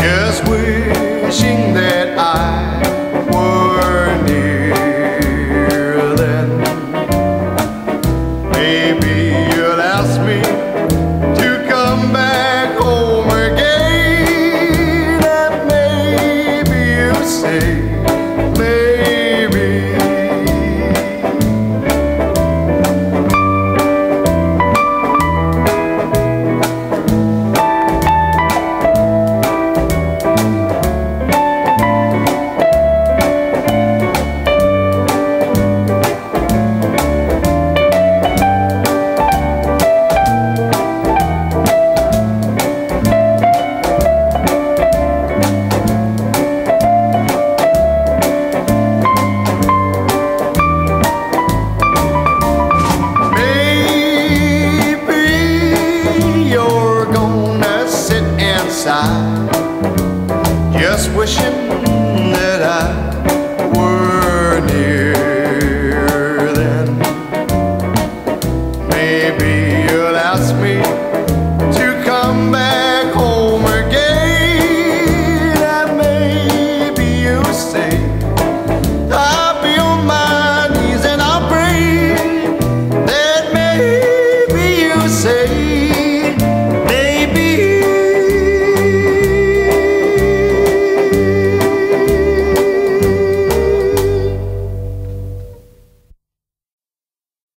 just wishing that I were near then. Inside,